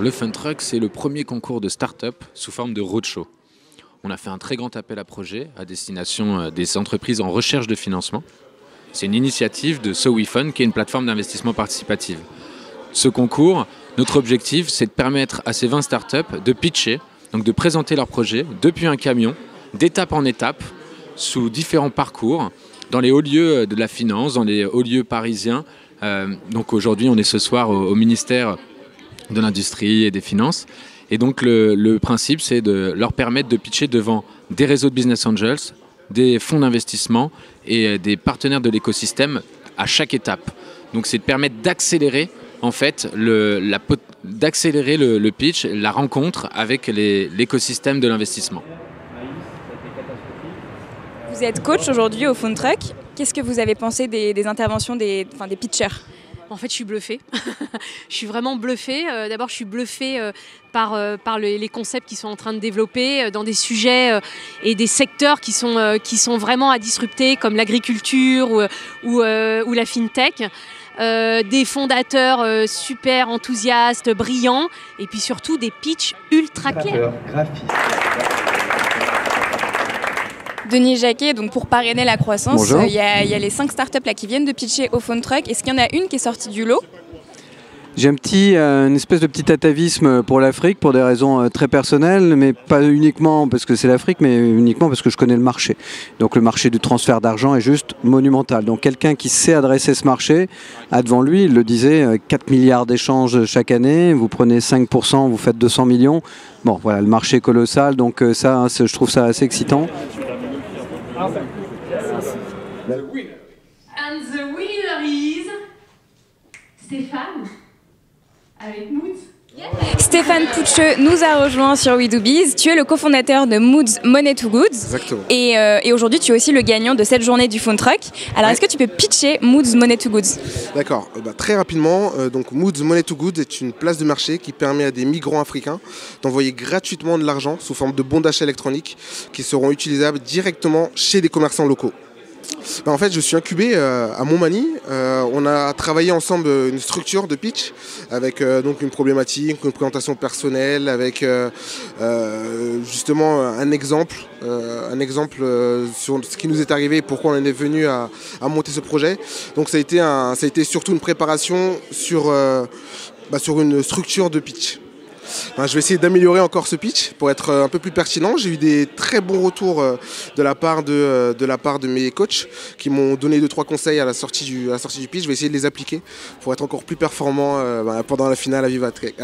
Le Fun Truck, c'est le premier concours de start-up sous forme de roadshow. On a fait un très grand appel à projet à destination euh, des entreprises en recherche de financement. C'est une initiative de SoWeFun, qui est une plateforme d'investissement participative. Ce concours, notre objectif, c'est de permettre à ces 20 startups de pitcher, donc de présenter leur projet depuis un camion, d'étape en étape, sous différents parcours, dans les hauts lieux de la finance, dans les hauts lieux parisiens. Euh, donc aujourd'hui, on est ce soir au, ministère de l'Industrie et des Finances. Et donc le, principe, c'est de leur permettre de pitcher devant des réseaux de business angels, des fonds d'investissement et des partenaires de l'écosystème à chaque étape. Donc c'est de permettre d'accélérer en fait d'accélérer le, pitch, la rencontre avec l'écosystème de l'investissement. Vous êtes coach aujourd'hui au Phone Truck. Qu'est-ce que vous avez pensé des, interventions des, des pitchers? En fait, je suis bluffée. je suis vraiment bluffée. Euh, d'abord, je suis bluffée euh, par, euh, par les concepts qui sont en train de développer dans des sujets et des secteurs qui sont, qui sont vraiment à disrupter, comme l'agriculture ou, la fintech. des fondateurs super enthousiastes, brillants, et puis surtout des pitchs ultra clairs. Denis Jacquet, donc pour parrainer la croissance, il y, a les cinq startups là qui viennent de pitcher au Phone Truck. Est-ce qu'il y en a une qui est sortie du lot? J'ai un petit, euh, une espèce de petit atavisme pour l'Afrique pour des raisons euh, très personnelles, mais pas uniquement parce que c'est l'Afrique, mais uniquement parce que je connais le marché. Donc le marché du transfert d'argent est juste monumental. Donc quelqu'un qui sait adresser ce marché a devant lui, il le disait, 4 euh, milliards d'échanges chaque année, vous prenez 5%, vous faites 200 millions. Bon voilà, le marché est colossal, donc ça, je trouve ça assez excitant. The winner. And the winner is Stéphane avec Moods. Stéphane Poucheux nous a rejoint sur We Do Biz. Tu es le cofondateur de Moods Money to Goods. Exactement. Et, euh, et aujourd'hui, tu es aussi le gagnant de cette journée du Phone Truck. Alors, est-ce que tu peux pitcher Moods Money to Goods? D'accord. Euh, bah, très rapidement, euh, donc Moods Money to Goods est une place de marché qui permet à des migrants africains d'envoyer gratuitement de l'argent sous forme de bons d'achat électroniques qui seront utilisables directement chez des commerçants locaux. Bah, en fait, je suis incubé euh, à Montmagny. Euh, on a travaillé ensemble une structure de pitch avec euh, donc une problématique, une présentation personnelle, avec justement un exemple, un exemple sur ce qui nous est arrivé et pourquoi on est venu à, monter ce projet. Donc ça a été, surtout une préparation bah, sur une structure de pitch je vais essayer d'améliorer encore ce pitch pour être euh, un peu plus pertinent. J'ai eu des très bons retours euh, de la part de, euh, de, la part de mes coachs qui m'ont donné deux trois conseils à la, sortie du, pitch. Je vais essayer de les appliquer pour être encore plus performant bah, pendant la finale à Vivatech.